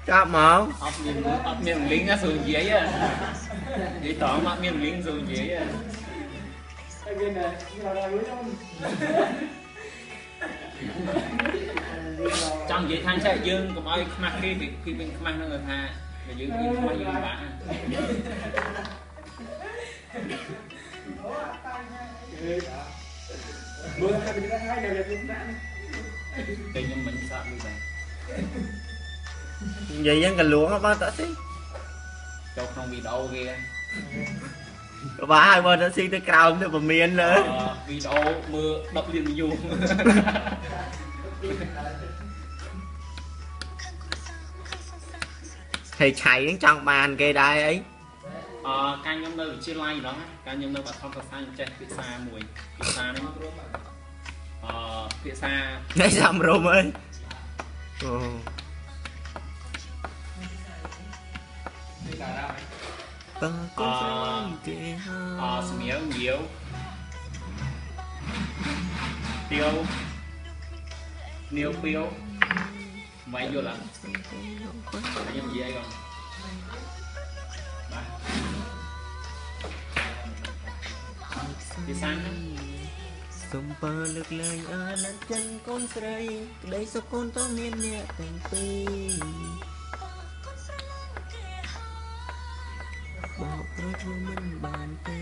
ơi chắc mà không អត់មានអត់មានលីងណាសួរនិយាយនិយាយតងអត់មានលីងសួរនិយាយ ចង់និយាយថាចេះយើងកុំឲ្យខ្មាស់គេពីពីវិញខ្មាស់ហ្នឹងថាតែយើងយើងខ្មាស់យើងពិបាកណាតែខ្ញុំមិនសាប់ដូ ចដែរ vậy vẫn cần luôn á ba ta xí ចូលក្នុងវីដេអូគេ ba hai bên ta xí tới cao tới bờ miên អឺ nữa វីដេអូមើល10លាន view thì chạy đến trong bàn kia đây ấy អឺកាញ់ខ្ញុំនៅវិទ្យាល័យម្ដងណាកាញ់ខ្ញុំនៅបឋមសិក្សាខ្ញុំចេះភាសាមួយភាសានេះអឺភាសា lấy xong rồi mới Ồ. ba, con dao kề hao miếu nhiều tiêu. Niêu piêu mày vô lắm anh em gì đây không đi sang. Sông bờ lực lời ở lăn chân con srei đây sao con to niệm nhẹ thành pin ធ្វើមិនបានទេ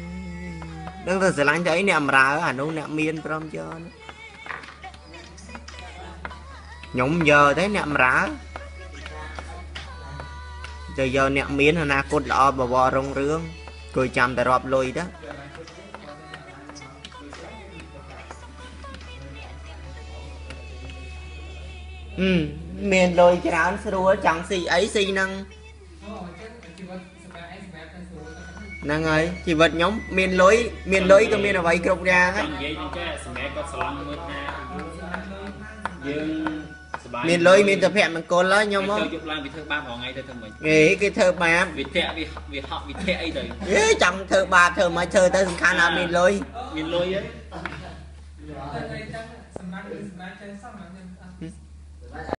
ដឹងតែស្រឡាញ់ទៅអីអ្នកអំរើអានោះអ្នកមានព្រមយកនោះខ្ញុំយកទេអ្នកអំរើទៅយកអ្នកមានអនាគតល្អបវររុងរឿងគួយចាំតែរាប់លុយទៅអឺមានលុយច្រើនស្រួលចង់ស៊ីអីស៊ីនឹង ហ្នឹងហើយជីវិតខ្ញុំមានលុយមានលុយក៏មានអ្វីគ្រប់យ៉ាងចហើយង់និយាយហ្នឹងចេះសម្រាប់គាត់ស្រឡាញ់មើលថាយើងសប្បាយមានលុយមានតែភមង្គលហើយខ្ញុំមកទៅយកឡើងវាធ្វើបាបរាល់ថ្ងៃទៅធ្វើម៉េចហេគេធ្វើបាបវាធាក់វាវាហក់វាធាក់អីទៅហេចង់ធ្វើបាបធ្វើមិនធ្វើទៅសំខាន់អត់មានលុយមានលុយហ៎សម្រាប់សម្រាប់ចេះសមហ្នឹង